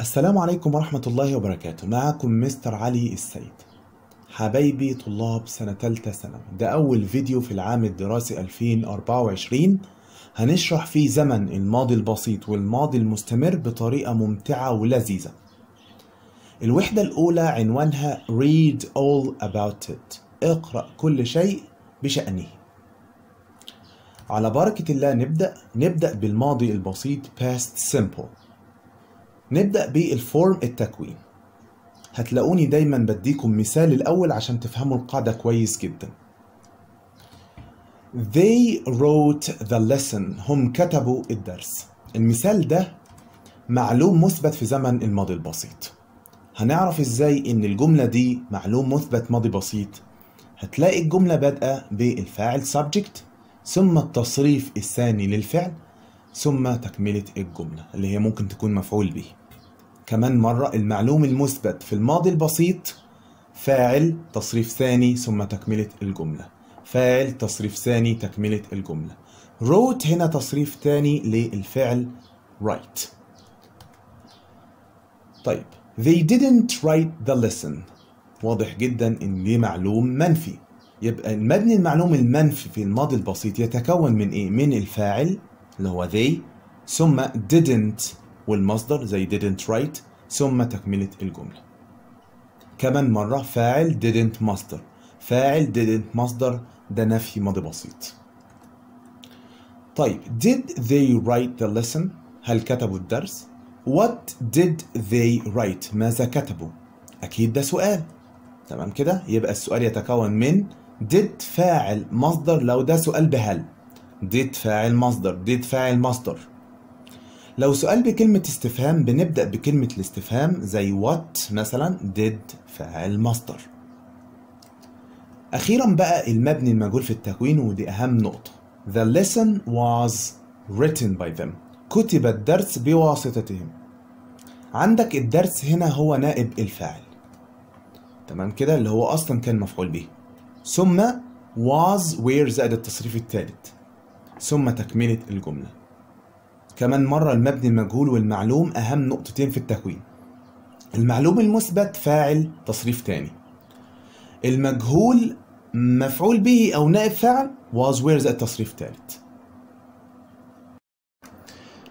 السلام عليكم ورحمة الله وبركاته. معكم مستر علي السيد. حبايبي طلاب سنة تالتة ثانوي. ده أول فيديو في العام الدراسي 2024 هنشرح فيه زمن الماضي البسيط والماضي المستمر بطريقة ممتعة ولذيذة. الوحدة الأولى عنوانها Read all about it. اقرأ كل شيء بشأنه. على بركة الله نبدأ. نبدأ بالماضي البسيط past simple. نبدأ بالفورم التكوين. هتلاقوني دايما بديكم مثال الأول عشان تفهموا القاعدة كويس جدا. They wrote the lesson. هم كتبوا الدرس. المثال ده معلوم مثبت في زمن الماضي البسيط. هنعرف إزاي إن الجملة دي معلوم مثبت ماضي بسيط؟ هتلاقي الجملة بادئة بالفاعل subject ثم التصريف الثاني للفعل ثم تكملة الجملة اللي هي ممكن تكون مفعول به. كمان مرة المعلوم المثبت في الماضي البسيط فاعل تصريف ثاني ثم تكملة الجملة. فاعل تصريف ثاني تكملة الجملة. wrote هنا تصريف ثاني للفعل write. طيب they didn't write the lesson. واضح جدا إن دي معلوم منفي. يبقى المبني المعلوم المنفي في الماضي البسيط يتكون من إيه؟ من الفاعل اللي هو they ثم didn't والمصدر زي didn't write ثم تكملة الجملة. كمان مرة فاعل didn't مصدر. فاعل didn't مصدر ده نفي ماضي بسيط. طيب did they write the lesson هل كتبوا الدرس؟ what did they write ماذا كتبوا؟ أكيد ده سؤال. تمام كده؟ يبقى السؤال يتكون من did فاعل مصدر لو ده سؤال بهل. Did فاعل مصدر did فاعل مصدر لو سؤال بكلمة استفهام بنبدأ بكلمة الاستفهام زي what مثلا did فاعل مصدر أخيرا بقى المبني المجهول في التكوين ودي أهم نقطة. The lesson was written by them. كتب الدرس بواسطتهم. عندك الدرس هنا هو نائب الفاعل. تمام كده؟ اللي هو أصلا كان مفعول به. ثم was where زائد التصريف الثالث. ثم تكملة الجملة. كمان مرة المبني المجهول والمعلوم أهم نقطتين في التكوين. المعلوم المثبت فاعل تصريف تاني. المجهول مفعول به أو نائب فاعل was where زائد تصريف تالت.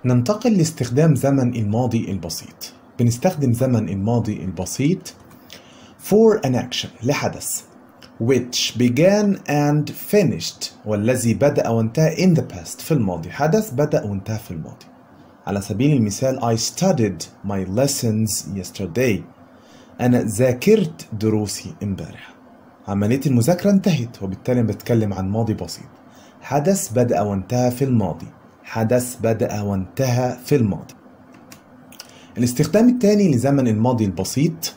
ننتقل لاستخدام زمن الماضي البسيط. بنستخدم زمن الماضي البسيط for an action لحدث. Which began and finished والذي بدأ وانتهى in the past في الماضي. حدث بدأ وانتهى في الماضي. على سبيل المثال I studied my lessons yesterday. أنا ذاكرت دروسي امبارح. عملية المذاكرة انتهت وبالتالي بتكلم عن ماضي بسيط. حدث بدأ وانتهى في الماضي. حدث بدأ وانتهى في الماضي. الاستخدام الثاني لزمن الماضي البسيط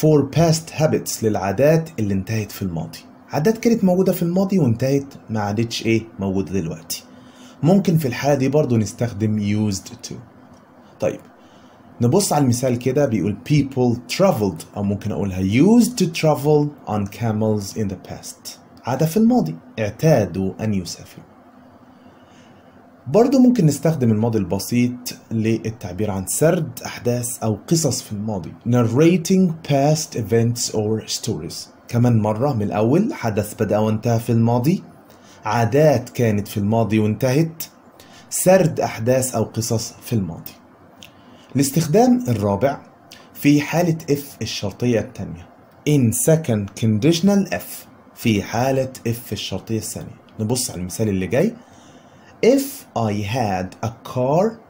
for past habits للعادات اللي انتهت في الماضي. عادات كانت موجودة في الماضي وانتهت ما عادتش إيه موجودة دلوقتي. ممكن في الحالة دي برضو نستخدم used to. طيب نبص على المثال كده بيقول people traveled أو ممكن أقولها used to travel on camels in the past. عادة في الماضي اعتادوا أن يسافروا. برضو ممكن نستخدم الماضي البسيط للتعبير عن سرد أحداث أو قصص في الماضي. Narrating past events or stories. كمان مرة من الأول حدث بدأ وانتهى في الماضي. عادات كانت في الماضي وانتهت. سرد أحداث أو قصص في الماضي. الاستخدام الرابع في حالة if الشرطية الثانية. In second conditional if في حالة if الشرطية الثانية. نبص على المثال اللي جاي. If I had a car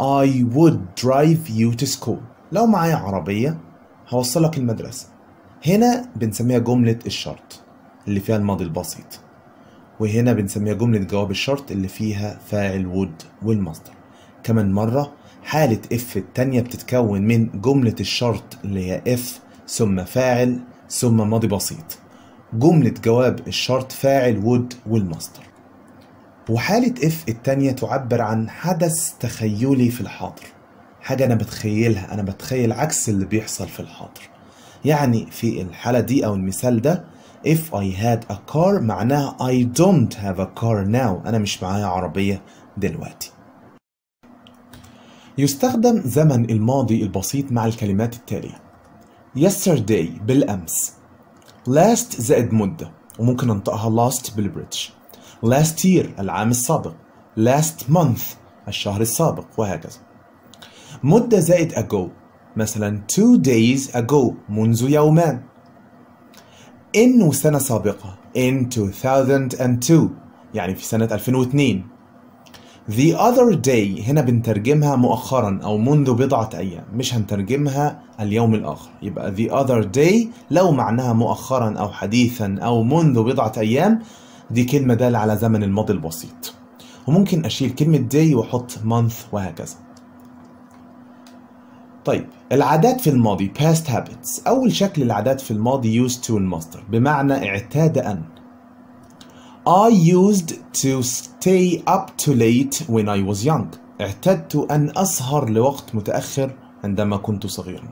I would drive you to school. لو معايا عربية هوصلك المدرسة. هنا بنسميها جملة الشرط اللي فيها الماضي البسيط. وهنا بنسميها جملة جواب الشرط اللي فيها فاعل would والمصدر. كمان مرة حالة if التانية بتتكون من جملة الشرط اللي هي if ثم فاعل ثم ماضي بسيط. جملة جواب الشرط فاعل would والمصدر. وحالة if التانية تعبر عن حدث تخيلي في الحاضر. حاجة أنا بتخيلها أنا بتخيل عكس اللي بيحصل في الحاضر. يعني في الحالة دي أو المثال ده if I had a car معناها I don't have a car now. أنا مش معايا عربية دلوقتي. يستخدم زمن الماضي البسيط مع الكلمات التالية. Yesterday بالأمس. Last زائد مدة. وممكن ننطقها last بالبريتش. Last year العام السابق. Last month الشهر السابق وهكذا. مدة زائد ago. مثلا two days ago منذ يومان. in وسنة سابقة. In 2002 يعني في سنة 2002 The other day هنا بنترجمها مؤخرا أو منذ بضعة أيام. مش هنترجمها اليوم الآخر. يبقى the other day لو معناها مؤخرا أو حديثا أو منذ بضعة أيام دي كلمة دالة على زمن الماضي البسيط. وممكن أشيل كلمة day وأحط month وهكذا. طيب العادات في الماضي past habits. أول شكل العادات في الماضي used to المصدر بمعنى اعتاد أن. I used to stay up too late when I was young. اعتدت أن أسهر لوقت متأخر عندما كنت صغيرا.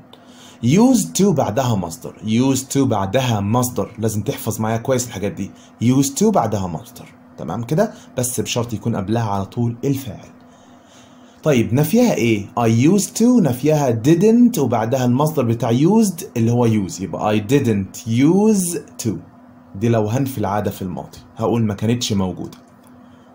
Used to بعدها مصدر. used to بعدها مصدر. لازم تحفظ معايا كويس الحاجات دي. used to بعدها مصدر. تمام كده؟ بس بشرط يكون قبلها على طول الفاعل. طيب نفيها إيه؟ I used to. نفيها didn't. وبعدها المصدر بتاع used اللي هو use. يبقى I didn't use to. دي لو هنفي العادة في الماضي. هقول ما كانتش موجودة.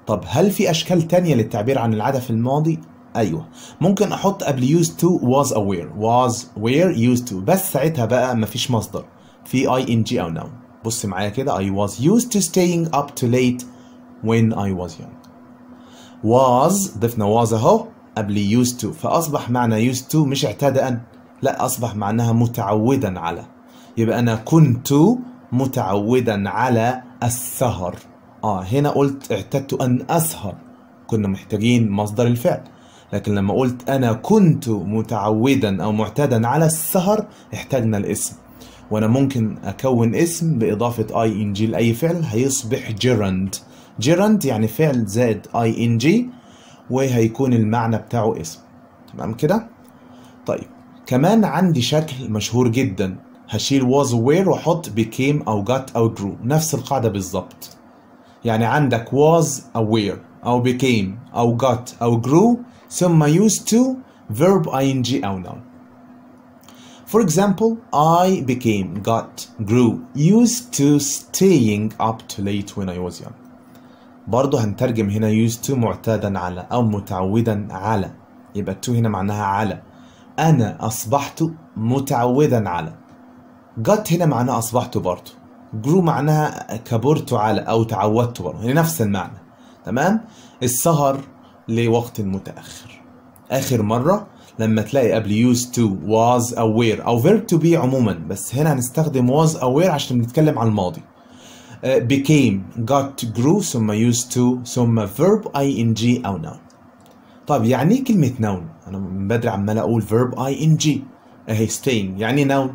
طب هل في أشكال تانية للتعبير عن العادة في الماضي؟ أيوة. ممكن أحط قبل used to was aware. Was were used to. بس ساعتها بقى مفيش مصدر. في ing أو noun. بص معايا كده. I was used to staying up too late when I was young. Was ضفنا was أهو. قبل used to. فأصبح معنى used to مش اعتاد أن لا أصبح معناها متعودا على. يبقى أنا كنت متعودا على السهر. آه هنا قلت اعتدت أن أسهر. كنا محتاجين مصدر الفعل. لكن لما قلت أنا كنت متعودا أو معتادا على السهر احتاجنا الاسم. وأنا ممكن أكون اسم بإضافة ing لأي فعل هيصبح gerund gerund يعني فعل زائد ing وهيكون المعنى بتاعه اسم. تمام كده؟ طيب كمان عندي شكل مشهور جدا. هشيل was were واحط became أو got أو grew. نفس القاعدة بالظبط يعني عندك was aware أو became أو got أو grew. ثم used to verb ing أو noun. For example, I became, got, grew, used to staying up too late when I was young. برضه هنترجم هنا used to معتادا على أو متعودا على. يبقى to هنا معناها على. أنا أصبحت متعودا على. got هنا معناها أصبحت برضه grew معناها كبرت على أو تعودت برضه هي نفس المعنى. تمام؟ السهر لوقت متأخر. آخر مرة لما تلاقي قبل used to was aware. أو verb to be عموما. بس هنا هنستخدم was aware عشان نتكلم عن الماضي. Uh, became got grew ثم used to ثم verb ing أو noun. طب يعني إيه كلمة noun؟ أنا من بدري عمال أقول verb ing أهي staying يعني noun.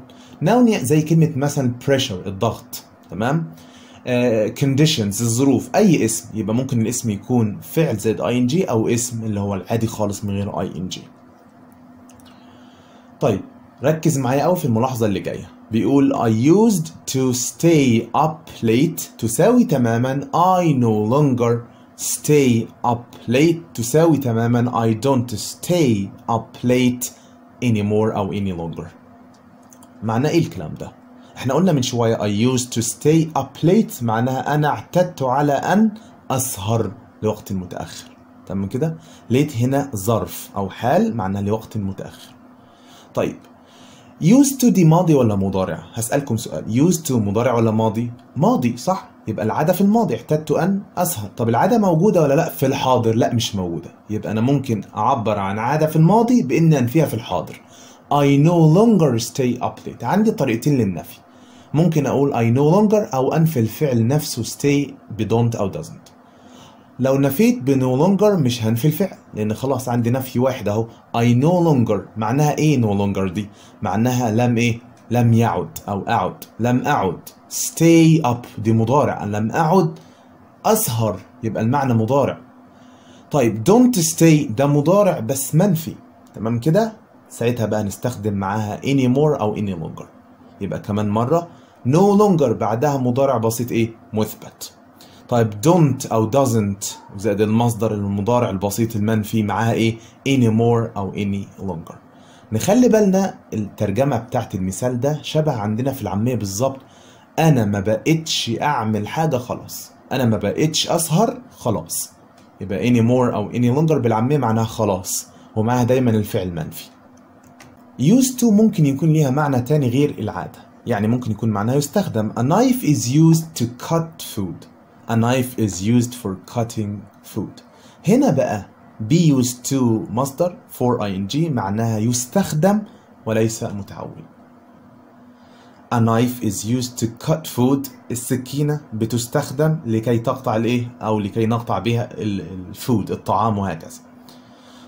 Noun زي كلمة مثلا pressure الضغط. تمام؟ Uh, conditions الظروف. أي اسم يبقى ممكن الاسم يكون فعل زائد ing أو اسم اللي هو العادي خالص من غير ing. طيب ركز معايا قوي في الملاحظة اللي جاية. بيقول I used to stay up late تساوي تماما I no longer stay up late تساوي تماما I don't stay up late anymore أو any longer. معناه إيه الكلام ده؟ إحنا قلنا من شوية I used to stay up late معناها أنا اعتدت على أن أسهر لوقت متأخر تمام كده؟ late هنا ظرف أو حال معناها لوقت متأخر طيب used to دي ماضي ولا مضارع؟ هسألكم سؤال used to مضارع ولا ماضي؟ ماضي صح؟ يبقى العادة في الماضي احتجت أن أسهر طب العادة موجودة ولا لأ في الحاضر؟ لأ مش موجودة يبقى أنا ممكن أعبر عن عادة في الماضي بإن أنفيها في الحاضر I no longer stay up late عندي طريقتين للنفي ممكن أقول I no longer أو أنفي الفعل نفسه stay ب don't أو doesn't. لو نفيت ب no longer مش هنفي الفعل لأن خلاص عندي نفي واحد أهو. I no longer معناها إيه no longer دي؟ معناها لم إيه؟ لم يعد أو أعد. لم أعد. stay up دي مضارع. لم أعد اسهر يبقى المعنى مضارع. طيب don't stay ده مضارع بس منفي. تمام كده؟ ساعتها بقى نستخدم معاها any more أو any longer. يبقى كمان مرة no longer بعدها مضارع بسيط إيه؟ مثبت. طيب don't أو doesn't زائد المصدر المضارع البسيط المنفي معاها إيه؟ anymore أو any longer. نخلي بالنا الترجمة بتاعت المثال ده شبه عندنا في العامية بالظبط. أنا ما بقتش أعمل حاجة خلاص. أنا ما بقتش أسهر خلاص. يبقى anymore أو any longer بالعامية معناها خلاص. ومعاها دايما الفعل منفي used to ممكن يكون ليها معنى تاني غير العادة. يعني ممكن يكون معناها يستخدم. A knife is used to cut food. A knife is used for cutting food. هنا بقى be used to مصدر for ing معناها يستخدم وليس متعول. A knife is used to cut food. السكينة بتستخدم لكي تقطع الإيه؟ أو لكي نقطع بها الفود الطعام وهكذا.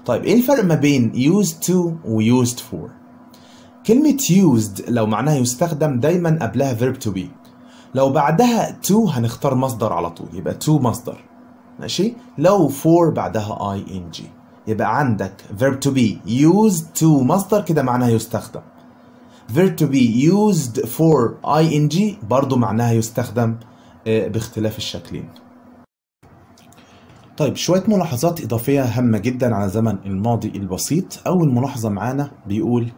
طيب إيه الفرق ما بين used to و used for كلمة used لو معناها يستخدم دايما قبلها verb to be. لو بعدها to هنختار مصدر على طول يبقى to مصدر. ماشي؟ لو for بعدها ing. يبقى عندك verb to be used to مصدر كده معناها يستخدم. verb to be used for ing برضو معناها يستخدم باختلاف الشكلين. طيب شوية ملاحظات إضافية هامة جدا على زمن الماضي البسيط. أول ملاحظة معانا بيقول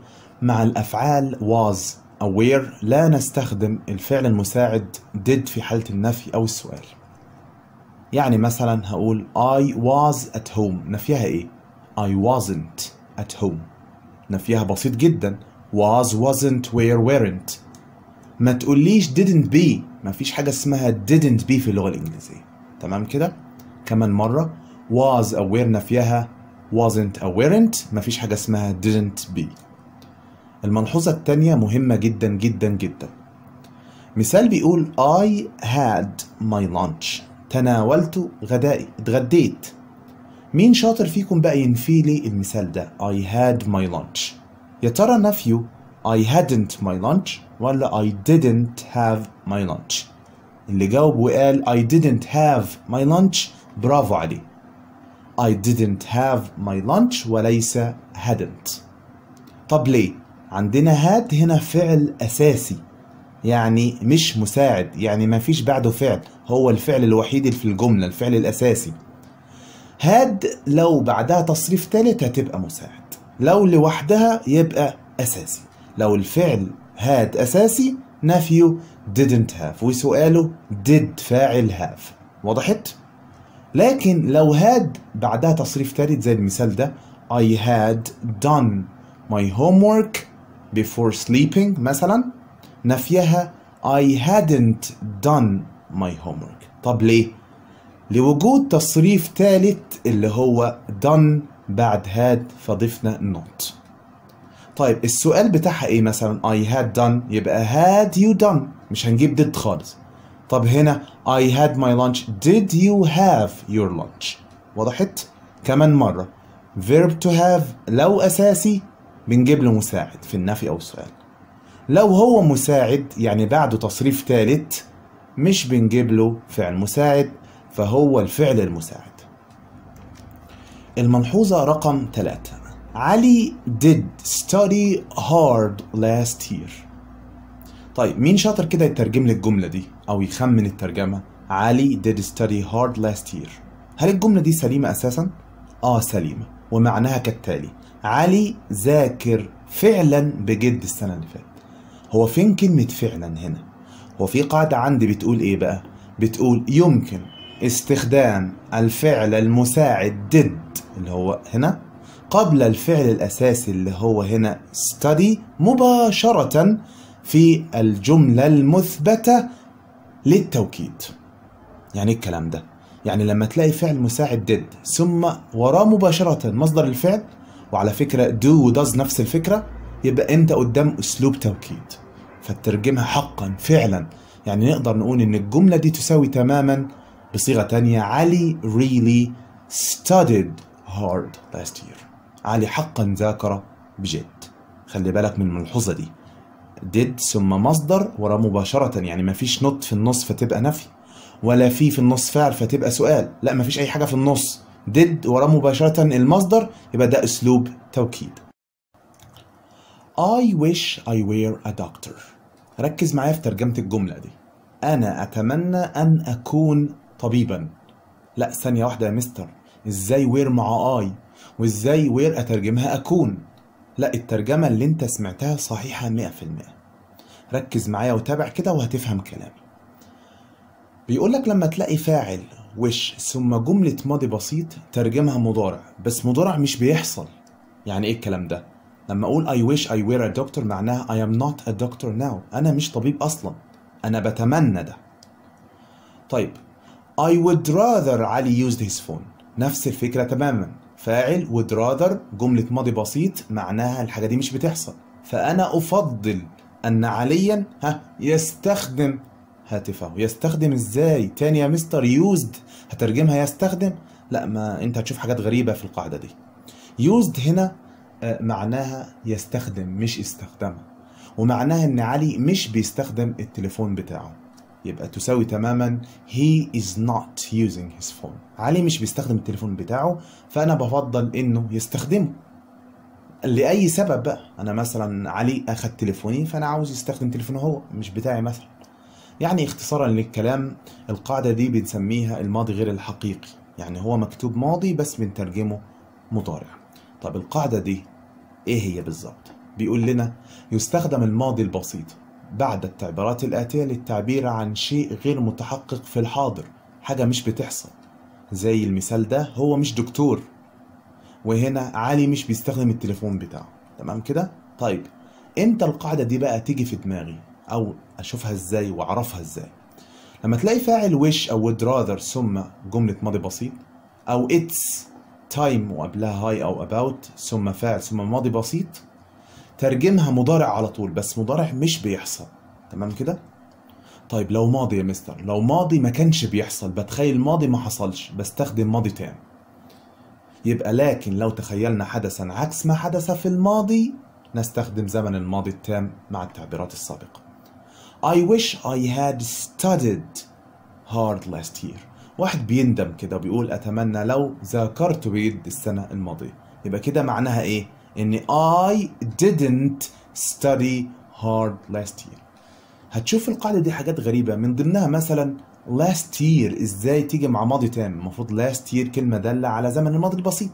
مع الأفعال was aware لا نستخدم الفعل المساعد did في حالة النفي أو السؤال. يعني مثلا هقول I was at home. نفيها إيه؟ I wasn't at home. نفيها بسيط جدا. was wasn't were weren't. ما تقوليش didn't be. ما فيش حاجة اسمها didn't be في اللغة الإنجليزية. تمام كده؟ كمان مرة. was aware نفيها. wasn't weren't. ما فيش حاجة اسمها didn't be. الملحوظة التانية مهمة جدا جدا جدا. مثال بيقول I had my lunch. تناولت غدائي اتغديت. مين شاطر فيكم بقى ينفي لي المثال ده؟ I had my lunch. يا ترى نفيه I hadn't my lunch ولا I didn't have my lunch اللي جاوب وقال I didn't have my lunch برافو عليه. I didn't have my lunch وليس hadn't. طب ليه؟ عندنا had هنا فعل أساسي يعني مش مساعد يعني ما فيش بعده فعل هو الفعل الوحيد في الجملة الفعل الأساسي. had لو بعدها تصريف ثالث هتبقى مساعد لو لوحدها يبقى أساسي. لو الفعل had أساسي نفيه didn't have وسؤاله did فاعل have. وضحت؟ لكن لو had بعدها تصريف ثالث زي المثال ده I had done my homework before sleeping مثلا نفيها I hadn't done my homework طب ليه؟ لوجود تصريف ثالث اللي هو done بعد had فضفنا not طيب السؤال بتاعها إيه مثلا I had done يبقى had you done مش هنجيب did خالص طب هنا I had my lunch did you have your lunch وضحت كمان مرة verb to have لو أساسي بنجيب له مساعد في النفي أو السؤال. لو هو مساعد يعني بعده تصريف ثالث مش بنجيب له فعل مساعد فهو الفعل المساعد. الملحوظة رقم ثلاثة. علي did study hard last year. طيب مين شاطر كده يترجم لي الجملة دي؟ أو يخمن الترجمة. علي did study hard last year. هل الجملة دي سليمة أساسا؟ آه سليمة. ومعناها كالتالي. علي ذاكر فعلا بجد السنة اللي فاتت هو فين كلمة فعلا هنا؟ هو في قاعدة عندي بتقول إيه بقى؟ بتقول يمكن استخدام الفعل المساعد did اللي هو هنا قبل الفعل الأساسي اللي هو هنا study مباشرة في الجملة المثبتة للتوكيد يعني الكلام ده يعني لما تلاقي فعل مساعد did ثم وراه مباشرة مصدر الفعل وعلى فكرة do و does نفس الفكرة يبقى أنت قدام أسلوب توكيد. فترجمها حقا فعلا. يعني نقدر نقول إن الجملة دي تساوي تماما بصيغة تانية. علي really studied hard last year. علي حقا ذاكر بجد. خلي بالك من الملحوظة دي. did ثم مصدر ورا مباشرة. يعني ما فيش نط في النص فتبقى نفي ولا في في النص فعل فتبقى سؤال. لا ما فيش أي حاجة في النص. Did ورا مباشرة المصدر يبقى ده أسلوب توكيد. I wish I were a doctor. ركز معايا في ترجمة الجملة دي. أنا أتمنى أن أكون طبيبا. لا ثانية واحدة يا مستر. إزاي وير مع اي وإزاي وير أترجمها أكون؟ لا الترجمة اللي أنت سمعتها صحيحة مئة في المئة ركز معايا وتابع كده وهتفهم كلامي. بيقولك لما تلاقي فاعل وش ثم جملة ماضي بسيط ترجمها مضارع بس مضارع مش بيحصل. يعني إيه الكلام ده؟ لما أقول I wish I were a doctor معناها I am not a doctor now. أنا مش طبيب أصلا. أنا بتمنى ده. طيب I would rather علي used his phone. نفس الفكرة تماما. فاعل would rather جملة ماضي بسيط معناها الحاجة دي مش بتحصل. فأنا أفضل أن عليا ها يستخدم هاتفه. يستخدم إزاي؟ تاني يا مستر يوزد. هترجمها يستخدم؟ لا ما أنت هتشوف حاجات غريبة في القاعدة دي. يوزد هنا آه، معناها يستخدم مش استخدمها. ومعناها إن علي مش بيستخدم التليفون بتاعه. يبقى تساوي تماما he is not using his phone. علي مش بيستخدم التليفون بتاعه فأنا بفضل إنه يستخدمه. لأي سبب بقى؟ أنا مثلا علي أخد تليفوني فأنا عاوز يستخدم تليفونه هو مش بتاعي مثلا. يعني اختصارا للكلام القاعدة دي بنسميها الماضي غير الحقيقي يعني هو مكتوب ماضي بس بنترجمه مضارع. طب القاعدة دي إيه هي بالظبط بيقول لنا يستخدم الماضي البسيط بعد التعبيرات الآتية للتعبير عن شيء غير متحقق في الحاضر حاجة مش بتحصل. زي المثال ده هو مش دكتور. وهنا علي مش بيستخدم التليفون بتاعه. تمام كده؟ طيب إمتى القاعدة دي بقى تيجي في دماغي؟ أو أشوفها إزاي وأعرفها إزاي. لما تلاقي فاعل wish أو would rather ثم جملة ماضي بسيط أو it's time وقبلها هاي أو about ثم فاعل ثم ماضي بسيط ترجمها مضارع على طول بس مضارع مش بيحصل. تمام كده؟ طيب لو ماضي يا مستر لو ماضي ما كانش بيحصل بتخيل ماضي ما حصلش بستخدم ماضي تام. يبقى لكن لو تخيلنا حدثا عكس ما حدث في الماضي نستخدم زمن الماضي التام مع التعبيرات السابقة. I wish I had studied hard last year. واحد بيندم كده وبيقول أتمنى لو ذاكرت بيد السنة الماضية. يبقى كده معناها إيه؟ إن I didn't study hard last year. هتشوف القاعدة دي حاجات غريبة. من ضمنها مثلا last year إزاي تيجي مع ماضي تام المفروض last year كلمة دالة على زمن الماضي البسيط.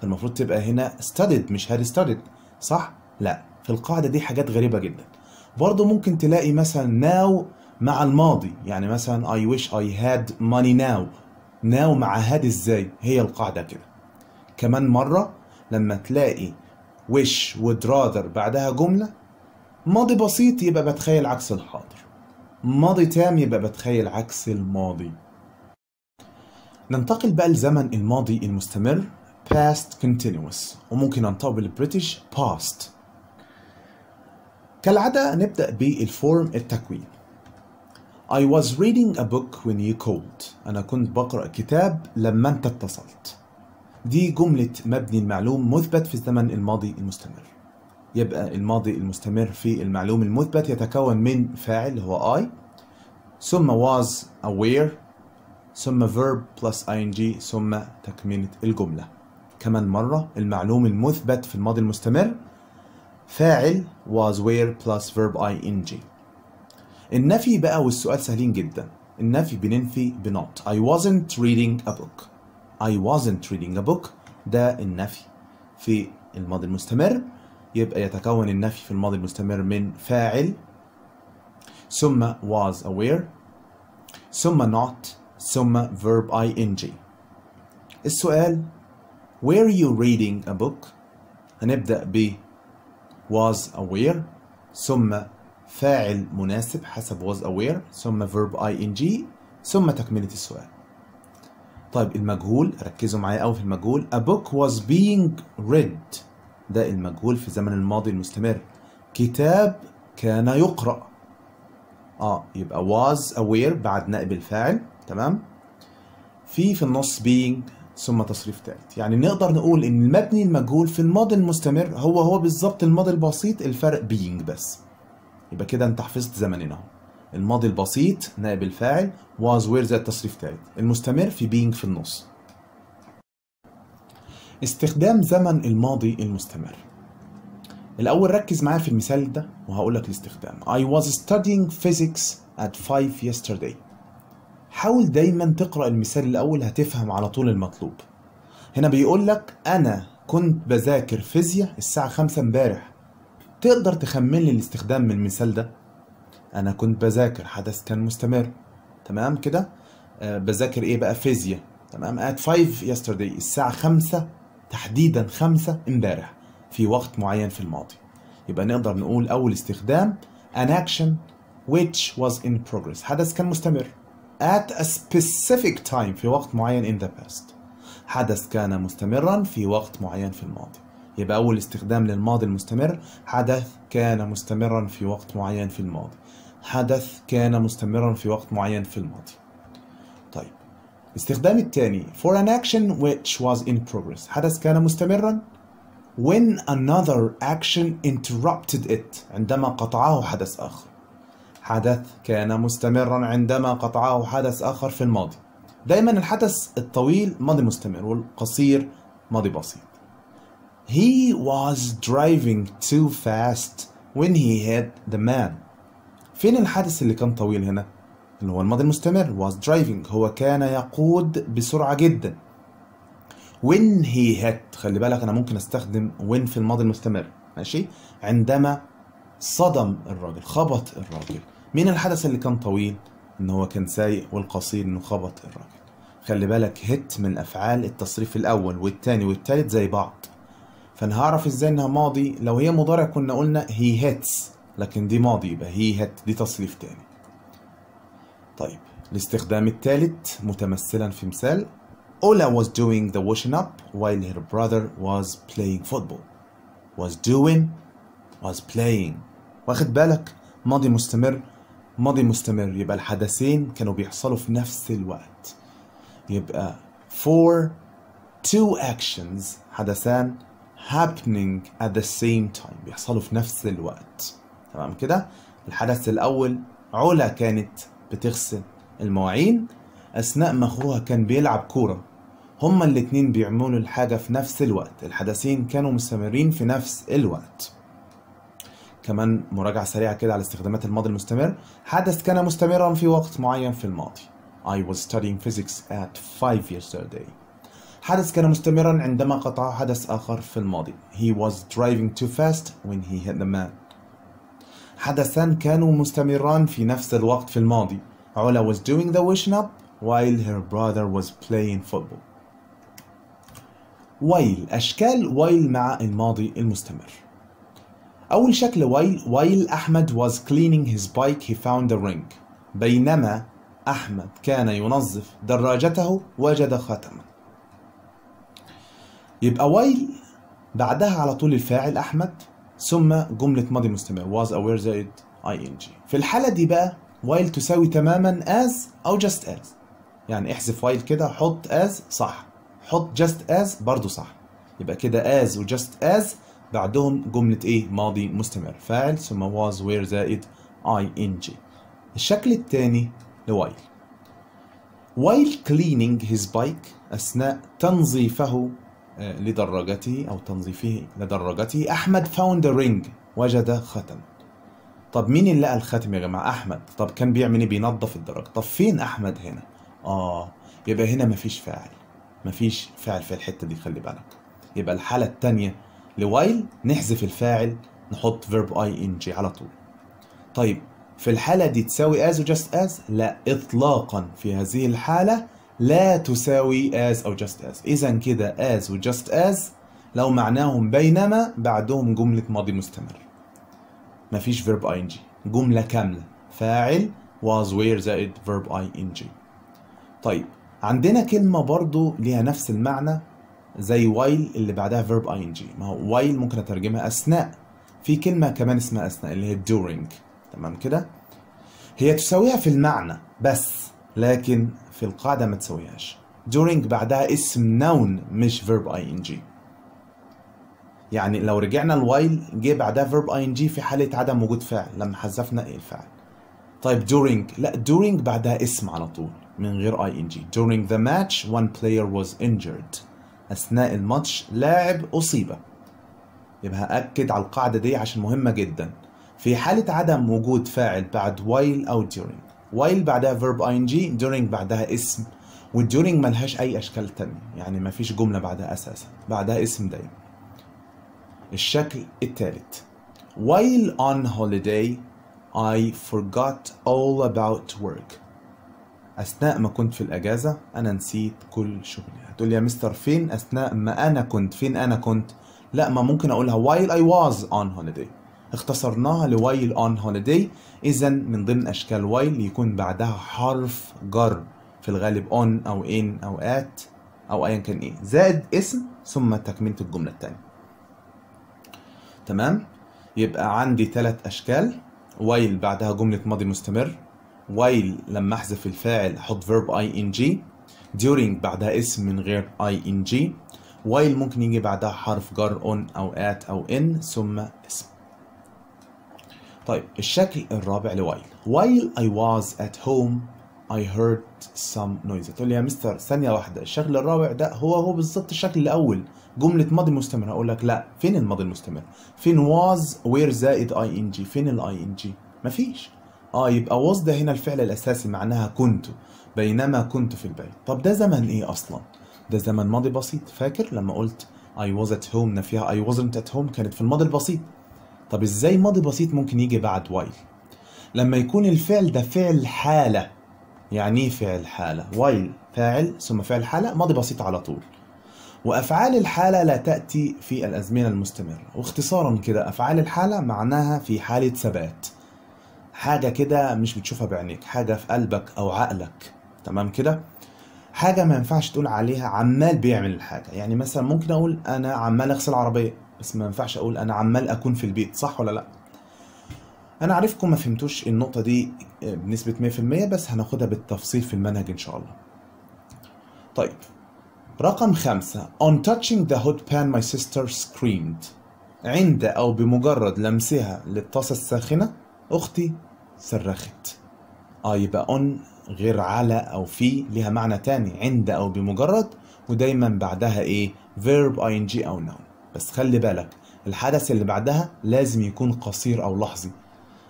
فالمفروض تبقى هنا studied مش had studied. صح؟ لا. في القاعدة دي حاجات غريبة جدا. برضه ممكن تلاقي مثلا now مع الماضي. يعني مثلا I wish I had money now. now مع had إزاي؟ هي القاعدة كده. كمان مرة لما تلاقي wish would rather بعدها جملة ماضي بسيط يبقى بتخيل عكس الحاضر. ماضي تام يبقى بتخيل عكس الماضي. ننتقل بقى لزمن الماضي المستمر past continuous وممكن ننطق بال British past. كالعادة نبدأ بال form التكوين. I was reading a book when you called. أنا كنت بقرأ كتاب لما أنت اتصلت. دي جملة مبني المعلوم مثبت في الزمن الماضي المستمر. يبقى الماضي المستمر في المعلوم المثبت يتكون من فاعل هو I ثم was aware ثم verb plus ing ثم تكملة الجملة. كمان مرة المعلوم المثبت في الماضي المستمر فاعل was where plus verb ing النفي بقى والسؤال سهلين جدا. النفي بننفي ب not I wasn't reading a book. I wasn't reading a book. ده النفي في الماضي المستمر. يبقى يتكون النفي في الماضي المستمر من فاعل. ثم was aware. ثم not. ثم verb ing السؤال were you reading a book? هنبدأ ب was aware ثم فاعل مناسب حسب was aware ثم verb ing ثم تكملة السؤال. طيب المجهول ركزوا معايا قوي في المجهول. A book was being read. ده المجهول في زمن الماضي المستمر. كتاب كان يقرأ. آه يبقى was aware بعد نائب الفاعل. تمام؟ في في النص being ثم تصريف ثالث يعني نقدر نقول إن المبني المجهول في الماضي المستمر هو هو بالظبط الماضي البسيط الفرق being بس. يبقى كده انت حفظت زمنين اهو. الماضي البسيط نائب الفاعل was where زائد تصريف ثالث المستمر في being في النص. استخدام زمن الماضي المستمر. الأول ركز معايا في المثال ده وهقول لك الاستخدام. I was studying physics at 5 yesterday. حاول دايما تقرأ المثال الأول هتفهم على طول المطلوب. هنا بيقول لك أنا كنت بذاكر فيزياء الساعة خمسة امبارح. تقدر تخمن لي الاستخدام من المثال ده؟ أنا كنت بذاكر حدث كان مستمر. تمام كده؟ آه بذاكر إيه بقى؟ فيزياء. تمام at 5 yesterday الساعة خمسة تحديدا خمسة امبارح في وقت معين في الماضي. يبقى نقدر نقول أول استخدام an action which was in progress حدث كان مستمر. At a specific time في وقت معين in the past. حدث كان مستمرا في وقت معين في الماضي. يبقى أول استخدام للماضي المستمر حدث كان مستمرا في وقت معين في الماضي. حدث كان مستمرا في وقت معين في الماضي. طيب. الاستخدام الثاني for an action which was in progress. حدث كان مستمرا. When another action interrupted it عندما قطعه حدث آخر. حدث كان مستمرا عندما قطعه حدث آخر في الماضي. دايما الحدث الطويل ماضي مستمر والقصير ماضي بسيط. He was driving too fast when he hit the man. فين الحدث اللي كان طويل هنا؟ اللي هو الماضي المستمر. Was driving. هو كان يقود بسرعة جدا. When he hit. خلي بالك أنا ممكن أستخدم when في الماضي المستمر. ماشي؟ عندما صدم الراجل خبط الراجل. مين الحدث اللي كان طويل إن هو كان سايق والقصير إنه خبط الراجل. خلي بالك هيت من أفعال التصريف الأول والتاني والتالت زي بعض. فأنا هعرف إزاي إنها ماضي؟ لو هي مضارع كنا قلنا هي هيتس لكن دي ماضي يبقى هي هيت دي تصريف تاني. طيب الاستخدام الثالث متمثلا في مثال Ola was doing the washing up while her brother was playing football. Was doing was playing. واخد بالك؟ ماضي مستمر. ماضي مستمر يبقى الحدثين كانوا بيحصلوا في نفس الوقت. يبقى for two actions حدثان happening at the same time بيحصلوا في نفس الوقت. تمام كده؟ الحدث الأول علا كانت بتغسل المواعين أثناء ما أخوها كان بيلعب كورة. هما الاتنين بيعملوا الحاجة في نفس الوقت الحدثين كانوا مستمرين في نفس الوقت. كمان مراجعة سريعة كده على استخدامات الماضي المستمر. حدث كان مستمرا في وقت معين في الماضي. I was studying physics at 5 yesterday حدث كان مستمرا عندما قطع حدث آخر في الماضي. He was driving too fast when he hit the man. حدثان كانوا مستمران في نفس الوقت في الماضي. علا was doing the washing up while her brother was playing football. While. أشكال while مع الماضي المستمر. أول شكل while while أحمد was cleaning his bike. He found a ring. بينما أحمد كان ينظف دراجته وجد خاتما. يبقى while بعدها على طول الفاعل أحمد ثم جملة ماضي مستمر was aware زائد ing. في الحالة دي بقى while تساوي تماما as أو just as. يعني احذف while كده حط as صح. حط just as برضو صح. يبقى كده as و just as بعدهم جملة إيه ماضي مستمر. فاعل ثم was where زائد ing الشكل الثاني لوايل while cleaning his bike أثناء تنظيفه لدراجته أو تنظيفه لدراجته أحمد found a ring وجد ختم. طب مين اللي لقى الخاتم يا جماعة؟ أحمد. طب كان بيعمل إيه؟ بينظف الدراجة طب فين أحمد هنا؟ آه يبقى هنا مفيش فاعل. مفيش فاعل في الحتة دي خلي بالك. يبقى الحالة التانية لوايل نحذف الفاعل نحط verb ing على طول. طيب في الحالة دي تساوي as و just as لا إطلاقا في هذه الحالة لا تساوي as أو just as. إذا كده as و just as لو معناهم بينما بعدهم جملة ماضي مستمر. مفيش verb ing جملة كاملة. فاعل was where زائد verb ing طيب عندنا كلمة برضو ليها نفس المعنى. زي while اللي بعدها verb ing. ما هو while ممكن أترجمها أثناء. في كلمة كمان اسمها أثناء اللي هي during. تمام كده؟ هي تساويها في المعنى بس لكن في القاعدة ما تسويهاش during بعدها اسم noun مش verb ing. يعني لو رجعنا الوايل جه بعدها verb ing في حالة عدم وجود فاعل. لما حذفنا إيه الفاعل؟ طيب during. لا during بعدها اسم على طول من غير ing. During the match one player was injured. أثناء الماتش لاعب أصيب. يبقى هأكد على القاعدة دي عشان مهمة جدا. في حالة عدم وجود فاعل بعد while أو during. while بعدها verb ing during بعدها اسم والduring ملهاش أي أشكال تانية. يعني مفيش جملة بعدها أساسا. بعدها اسم دايما. الشكل الثالث while on holiday I forgot all about work. أثناء ما كنت في الأجازة أنا نسيت كل شغلي. هتقول لي يا مستر فين أثناء ما أنا كنت؟ فين أنا كنت؟ لا ما ممكن أقولها. While I was on holiday. اختصرناها ل while on holiday. إذا من ضمن أشكال while يكون بعدها حرف جر في الغالب on أو in أو at أو أيا كان إيه. زائد اسم ثم تكملة الجملة التانية. تمام؟ يبقى عندي ثلاث أشكال. while بعدها جملة ماضي مستمر. while لما أحذف الفاعل أحط verb ing during بعدها اسم من غير ing while ممكن يجي بعدها حرف جر on أو at أو in ثم اسم طيب الشكل الرابع لوايل while. I was at home I heard some noise تقول لي يا مستر ثانية واحدة الشكل الرابع ده هو هو بالظبط الشكل الأول. جملة ماضي مستمر. هقول لك لا فين الماضي المستمر؟ فين was where زائد ing فين ال ing مفيش. آه يبقى was ده هنا الفعل الأساسي معناها كنت. بينما كنت في البيت. طب ده زمن إيه أصلا؟ ده زمن ماضي بسيط. فاكر لما قلت I was at home نفيها I wasn't at home كانت في الماضي البسيط. طب إزاي ماضي بسيط ممكن يجي بعد while لما يكون الفعل ده فعل حالة. يعني إيه فعل حالة؟ while فاعل ثم فعل حالة ماضي بسيط على طول. وأفعال الحالة لا تأتي في الأزمنة المستمرة. واختصارا كده أفعال الحالة معناها في حالة ثبات. حاجة كده مش بتشوفها بعينيك حاجة في قلبك أو عقلك. تمام كده؟ حاجة ما ينفعش تقول عليها عمال بيعمل الحاجة. يعني مثلا ممكن أقول أنا عمال أغسل عربية بس ما ينفعش أقول أنا عمال أكون في البيت صح ولا لأ؟ أنا عارفكم ما فهمتوش النقطة دي بنسبة 100% بس هناخدها بالتفصيل في المنهج إن شاء الله. طيب رقم خمسة On touching the hot pan my sister screamed. عند أو بمجرد لمسها للطاسة الساخنة أختي صرخت. آه يبقى on غير على أو في ليها معنى تاني عند أو بمجرد ودايما بعدها إيه؟ verb ing أو noun. بس خلي بالك الحدث اللي بعدها لازم يكون قصير أو لحظي.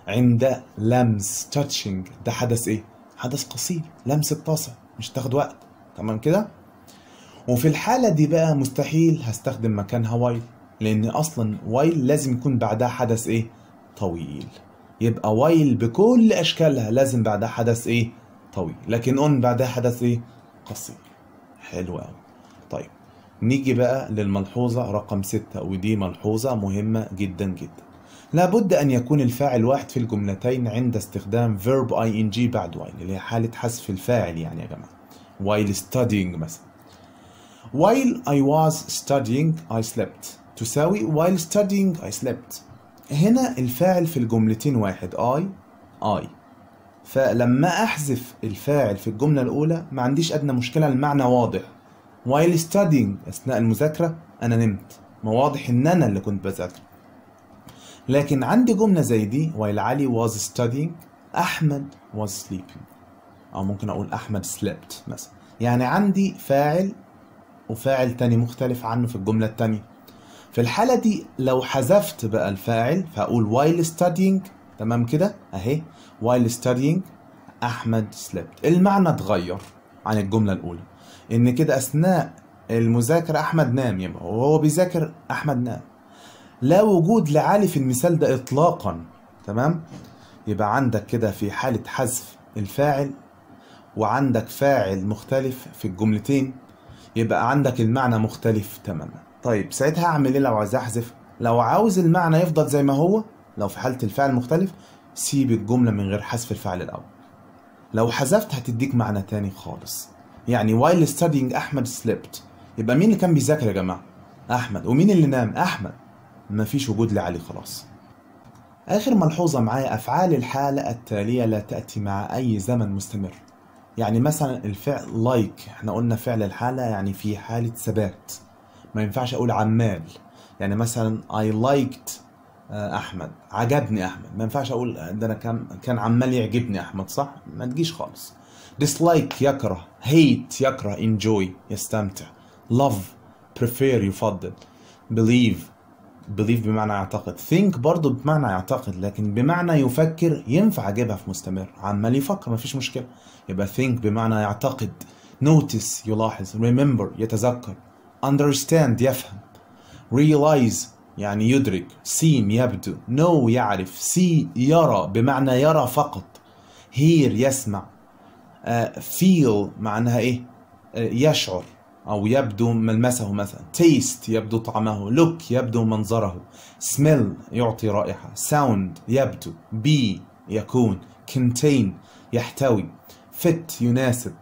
عند لمس touching ده حدث إيه؟ حدث قصير لمس الطاسة مش تاخد وقت. تمام كده؟ وفي الحالة دي بقى مستحيل هستخدم مكانها while لأن أصلا while لازم يكون بعدها حدث إيه؟ طويل. يبقى while بكل أشكالها لازم بعدها حدث إيه؟ طويل لكن اون بعدها حدث إيه؟ قصير. حلو أوي طيب نيجي بقى للملحوظة رقم ستة ودي ملحوظة مهمة جدا جدا. لابد أن يكون الفاعل واحد في الجملتين عند استخدام verb ing بعد while اللي هي حالة حذف الفاعل يعني يا جماعة. While studying مثلا. While I was studying I slept. تساوي while studying I slept. هنا الفاعل في الجملتين واحد I I. فلما أحذف الفاعل في الجملة الأولى ما عنديش أدنى مشكلة المعنى واضح. While studying أثناء المذاكرة أنا نمت. ما واضح إن أنا اللي كنت بذاكر. لكن عندي جملة زي دي while علي was studying أحمد was sleeping. أو ممكن أقول أحمد slept مثلا. يعني عندي فاعل وفاعل تاني مختلف عنه في الجملة التانية. في الحالة دي لو حذفت بقى الفاعل فأقول while studying تمام كده؟ أهي. While studying أحمد slept. المعنى اتغير عن الجملة الأولى. إن كده أثناء المذاكرة أحمد نام يبقى. وهو بيذاكر أحمد نام. لا وجود لعلي في المثال ده إطلاقا. تمام؟ يبقى عندك كده في حالة حذف الفاعل وعندك فاعل مختلف في الجملتين يبقى عندك المعنى مختلف تماما. طيب ساعتها اعمل إيه لو عايز أحذف؟ لو عاوز المعنى يفضل زي ما هو لو في حالة الفعل مختلف سيب الجملة من غير حذف الفعل الأول. لو حذفت هتديك معنى تاني خالص. يعني while studying أحمد slept. يبقى مين اللي كان بيذاكر يا جماعة؟ أحمد. ومين اللي نام؟ أحمد. مفيش وجود لعلي خلاص. آخر ملحوظة معايا أفعال الحالة التالية لا تأتي مع أي زمن مستمر. يعني مثلا الفعل like إحنا قلنا فعل الحالة يعني في حالة ثبات. ما ينفعش أقول عمال. يعني مثلا I liked أحمد. عجبني أحمد. ما ينفعش أقول ده أنا كان كان عمال يعجبني أحمد صح؟ ما تجيش خالص. Dislike يكره hate يكره enjoy يستمتع. Love prefer يفضل. Believe. Believe بمعنى يعتقد think برضو بمعنى يعتقد لكن بمعنى يفكر ينفع أجيبها في مستمر. عمال يفكر مفيش مشكلة. يبقى think بمعنى يعتقد. Notice يلاحظ. Remember يتذكر. Understand يفهم. Realize يعني يدرك seen يبدو know يعرف see يرى بمعنى يرى فقط hear يسمع uh, feel معناها إيه؟ uh, يشعر أو يبدو ملمسه مثلا taste يبدو طعمه look يبدو منظره smell يعطي رائحة sound يبدو be يكون contain يحتوي fit يناسب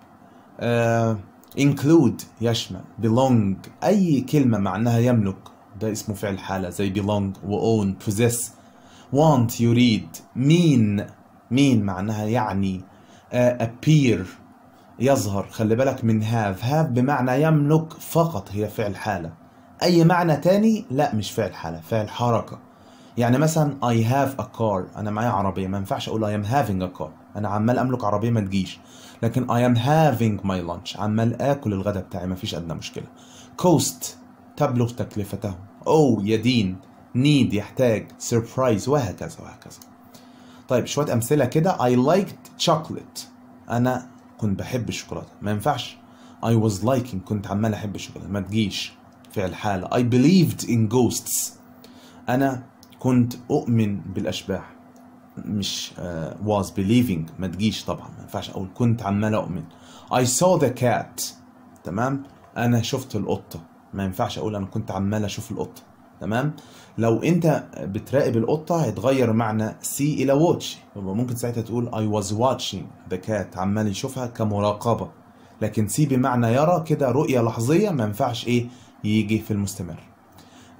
uh, include يشمل belong أي كلمة معناها يملك. ده اسمه فعل حالة زي belong و own possess. Want يريد. mean mean معناها يعني uh, appear يظهر. خلي بالك من have. have بمعنى يملك فقط هي فعل حالة. أي معنى تاني؟ لا مش فعل حالة فعل حركة. يعني مثلا I have a car أنا معايا عربية ما ينفعش أقول I am having a car. أنا عمال أملك عربية ما تجيش. لكن I am having my lunch عمال آكل الغداء بتاعي ما فيش أدنى مشكلة. cost تبلغ تكلفته أو يدين need يحتاج surprise وهكذا وهكذا. طيب شوية أمثلة كده. I liked chocolate. أنا كنت بحب الشوكولاتة. ما ينفعش. I was liking كنت عمال أحب الشوكولاتة. ما تجيش. فعل حالة. I believed in ghosts. أنا كنت أؤمن بالأشباح. مش uh, was believing. ما تجيش طبعا. ما ينفعش. أقول كنت عمال أؤمن. I saw the cat. تمام؟ أنا شفت القطة. ما ينفعش أقول أنا كنت عمال أشوف القطة تمام؟ لو أنت بتراقب القطة هيتغير معنى see إلى watch. يبقى ممكن ساعتها تقول I was watching. the cat عمال يشوفها كمراقبة. لكن see بمعنى يرى كده رؤية لحظية ما ينفعش إيه يجي في المستمر.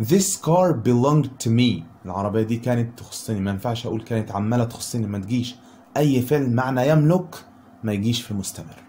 This car belonged to me. العربية دي كانت تخصني. ما ينفعش أقول كانت عمالة تخصني. ما تجيش أي فعل معنى يملك ما يجيش في المستمر.